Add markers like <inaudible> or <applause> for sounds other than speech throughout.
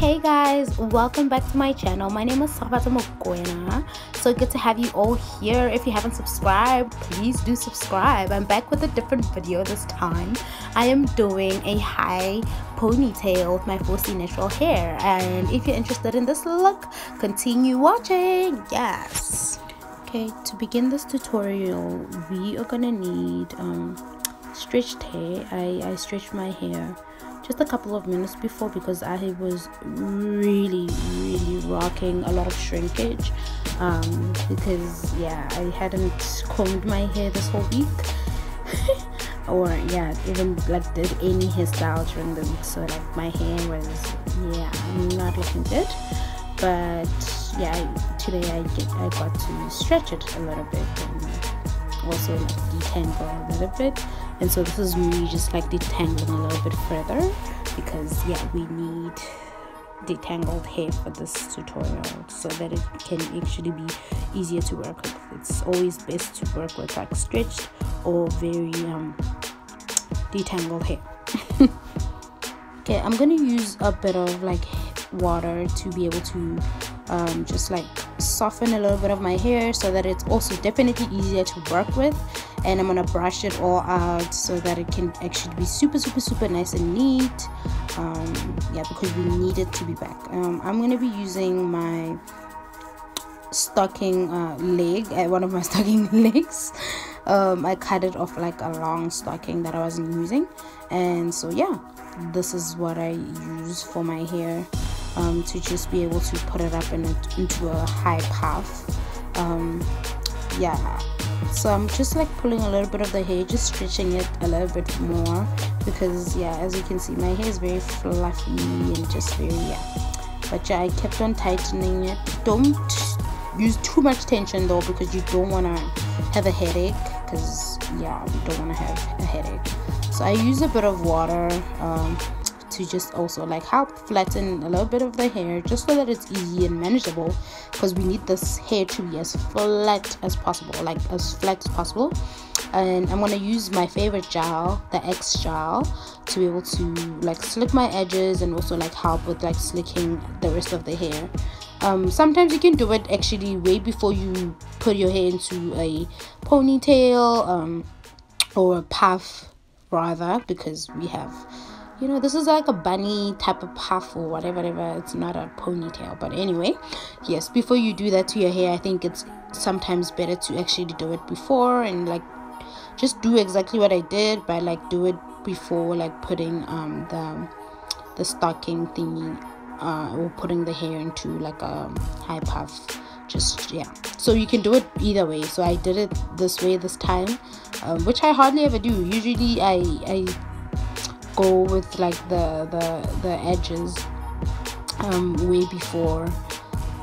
hey guys welcome back to my channel. My name is Sabata Mokoena. So good to have you all here. If you haven't subscribed please do subscribe. I'm back with a different video this time. I am doing a high ponytail with my 4C natural hair. And if you're interested in this look continue watching. Yes. Okay to begin this tutorial we are gonna need um, stretched hair I, I stretched my hair just a couple of minutes before because I was really really rocking a lot of shrinkage um, because yeah I hadn't combed my hair this whole week. <laughs> Or yeah even like did any hairstyle during the week so like my hair was yeah not looking good. But yeah today I get I got to stretch it a little bit and also like detangle a little bit and so this is me just like detangling a little bit further because yeah we need detangled hair for this tutorial so that it can actually be easier to work with. It's always best to work with like stretched or very um detangled hair. <laughs> Okay i'm gonna use a bit of like water to be able to um, just like soften a little bit of my hair so that it's also definitely easier to work with and I'm gonna brush it all out so that it can actually be super super super nice and neat. Um, yeah because we need it to be back. Um, I'm gonna be using my stocking uh, leg uh, one of my <laughs> stocking legs. Um, I cut it off like a long stocking that I wasn't using. And so yeah this is what I use for my hair um, to just be able to put it up in a, into a high puff. Um, yeah so I'm just like pulling a little bit of the hair just stretching it a little bit more because yeah as you can see my hair is very fluffy and just very yeah. But yeah I kept on tightening it. Don't use too much tension though because you don't want to have a headache because yeah you don't want to have a headache. So I use a bit of water um, to just also like help flatten a little bit of the hair just so that it's easy and manageable because we need this hair to be as flat as possible like as flat as possible. And I'm gonna use my favorite gel the Axe gel to be able to like slick my edges and also like help with like slicking the rest of the hair. Um, sometimes you can do it actually way before you put your hair into a ponytail um, or a puff rather because we have you know this is like a bunny type of puff or whatever whatever. It's not a ponytail. But anyway yes before you do that to your hair i think it's sometimes better to actually do it before and like just do exactly what i did but like do it before like putting um the the stocking thingy uh or putting the hair into like a high puff. Just yeah. So you can do it either way. So i did it this way this time um, which i hardly ever do. Usually i i go with like the the the edges um way before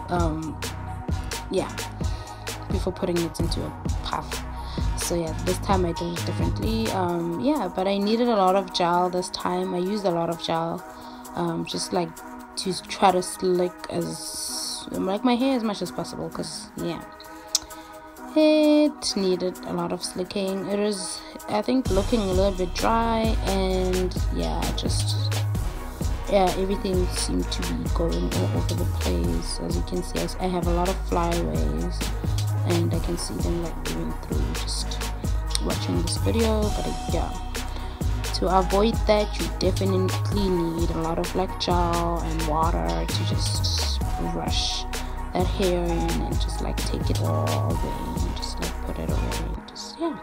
um yeah before putting it into a puff. So yeah this time i did it differently. Um yeah but i needed a lot of gel this time. I used a lot of gel um just like to try to slick as like my hair as much as possible because yeah it needed a lot of slicking. It was i think looking a little bit dry and yeah just yeah everything seemed to be going all over the place. As you can see i have a lot of flyaways and i can see them like going through just watching this video but uh, yeah. To avoid that you definitely need a lot of like gel and water to just brush that hair in and just like take it all away and just like put it away and just yeah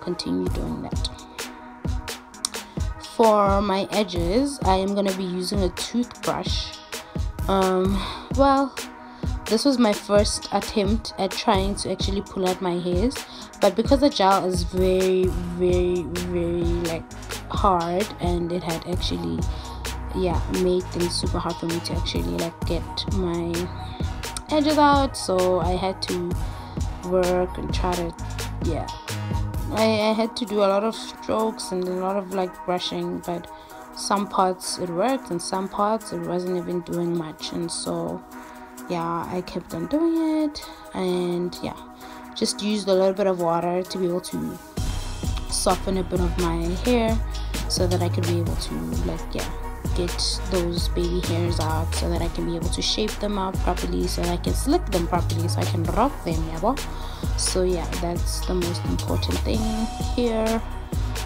continue doing that. For my edges I am gonna be using a toothbrush. Um well this was my first attempt at trying to actually pull out my hairs but because the gel is very very very like hard and it had actually yeah made things super hard for me to actually like get my edges out so I had to work and try to yeah. I, I had to do a lot of strokes and a lot of like brushing but some parts it worked and some parts it wasn't even doing much and so yeah I kept on doing it and yeah just used a little bit of water to be able to soften a bit of my hair so that I could be able to like yeah get those baby hairs out so that I can be able to shape them out properly so I can slick them properly so I can rock them yeah so yeah that's the most important thing here.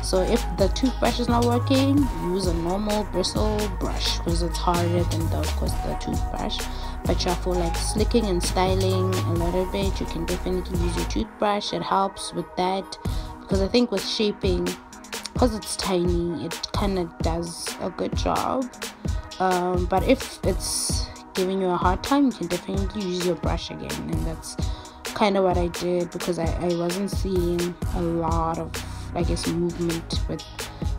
So if the toothbrush is not working use a normal bristle brush because it's harder than the of course the toothbrush. But yeah for like slicking and styling a little bit you can definitely use your toothbrush. It helps with that because i think with shaping because it's tiny it kind of does a good job. Um, but if it's giving you a hard time you can definitely use your brush again and that's kind of what i did because I, I wasn't seeing a lot of i guess movement with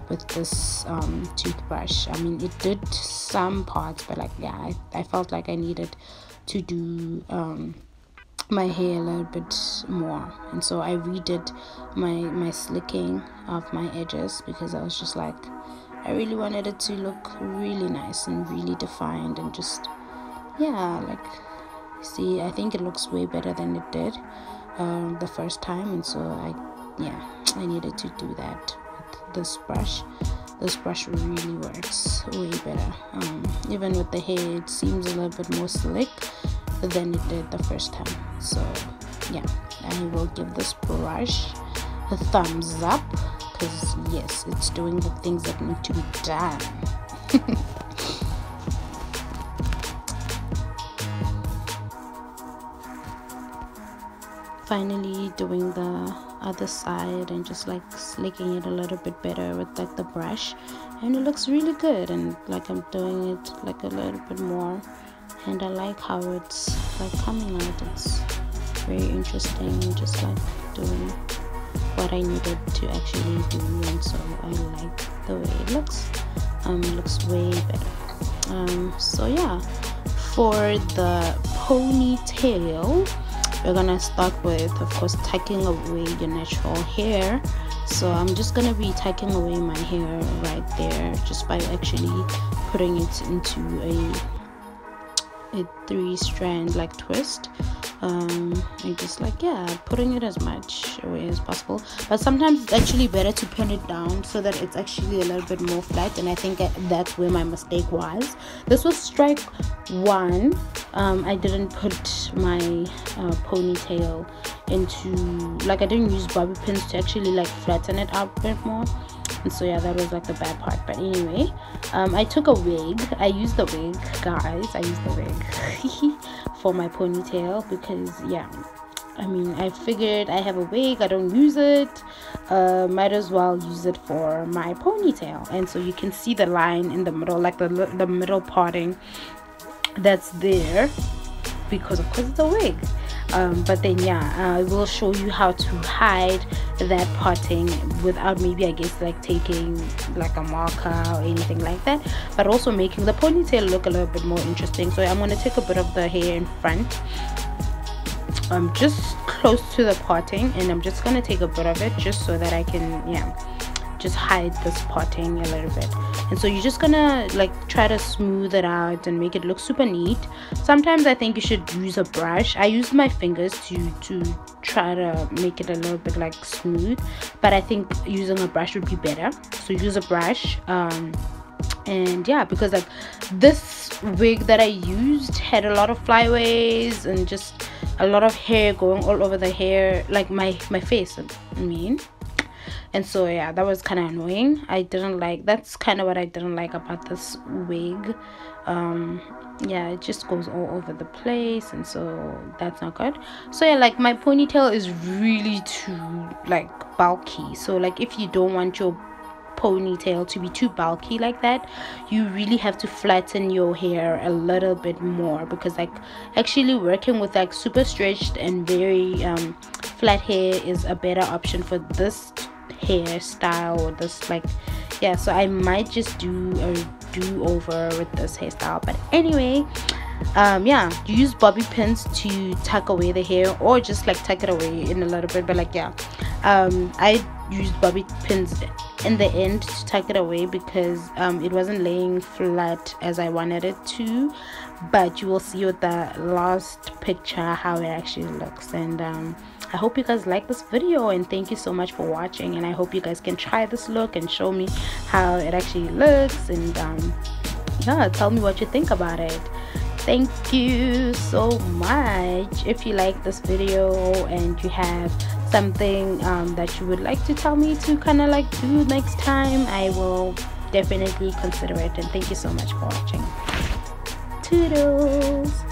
with this um, toothbrush. I mean it did some parts but like yeah i, I felt like i needed to do um, my hair a little bit more. And so i redid my my slicking of my edges because i was just like i really wanted it to look really nice and really defined and just yeah like see i think it looks way better than it did um, the first time. And so i yeah i needed to do that with this brush. This brush really works way better. Um, even with the hair it seems a little bit more slick than it did the first time so yeah I will give this brush a thumbs up because yes it's doing the things that need to be done. <laughs> Finally doing the other side and just like slicking it a little bit better with like the brush. And it looks really good and like I'm doing it like a little bit more. And I like how it's like coming out. It's very interesting. Just like doing what I needed to actually do and so I like the way it looks. Um it looks way better. Um so yeah. For the ponytail we're gonna start with of course tucking away your natural hair. So I'm just gonna be tucking away my hair right there just by actually putting it into a a three strand like twist. Um and just like yeah putting it as much away as possible. But sometimes it's actually better to pin it down so that it's actually a little bit more flat and i think that's where my mistake was. This was strike one. Um i didn't put my uh, ponytail into like i didn't use bobby pins to actually like flatten it out a bit more and so yeah that was like the bad part but anyway um, i took a wig. I used the wig guys. I used the wig <laughs> for my ponytail because yeah I mean, I figured I have a wig, I don't use it, uh, might as well use it for my ponytail. And so you can see the line in the middle, like the, the middle parting that's there because of course it's a wig. Um, but then yeah I will show you how to hide that parting without maybe I guess like taking like a marker or anything like that but also making the ponytail look a little bit more interesting. So I'm going to take a bit of the hair in front. Um, just close to the parting and I'm just going to take a bit of it just so that I can yeah just hide this spotting a little bit. And so you're just gonna like try to smooth it out and make it look super neat. Sometimes i think you should use a brush. I use my fingers to to try to make it a little bit like smooth but i think using a brush would be better. So use a brush um and yeah because like this wig that i used had a lot of flyaways and just a lot of hair going all over the hair like my my face i mean and so yeah that was kind of annoying. I didn't like that's kind of what i didn't like about this wig. Um yeah it just goes all over the place and so that's not good. So yeah like my ponytail is really too like bulky. So like if you don't want your ponytail to be too bulky like that you really have to flatten your hair a little bit more because like actually working with like super stretched and very um, flat hair is a better option for this hairstyle or this like yeah so i might just do a do over with this hairstyle. But anyway um yeah use bobby pins to tuck away the hair or just like tuck it away in a little bit. But like yeah um i used bobby pins in the end to tuck it away because um it wasn't laying flat as i wanted it to. But you will see with the last picture how it actually looks. And um i hope you guys like this video and thank you so much for watching and i hope you guys can try this look and show me how it actually looks and um yeah tell me what you think about it. Thank you so much. If you like this video and you have something um, that you would like to tell me to kind of like do next time i will definitely consider it and thank you so much for watching. Toodles